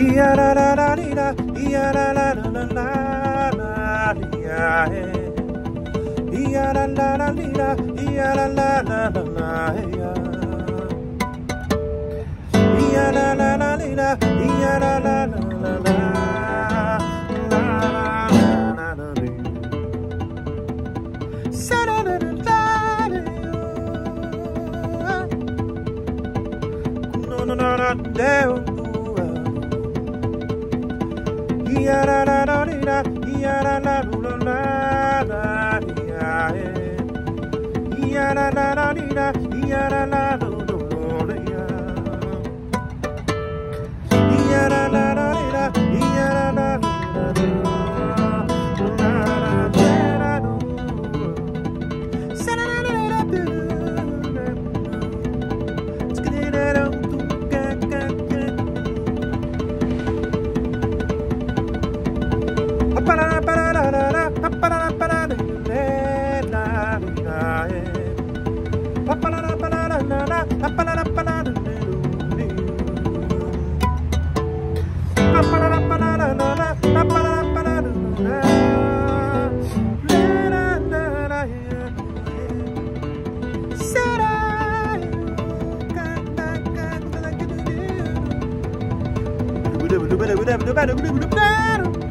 Yeah, la la la la ya ya la la la la ya la la Better, better, better, better, better, better.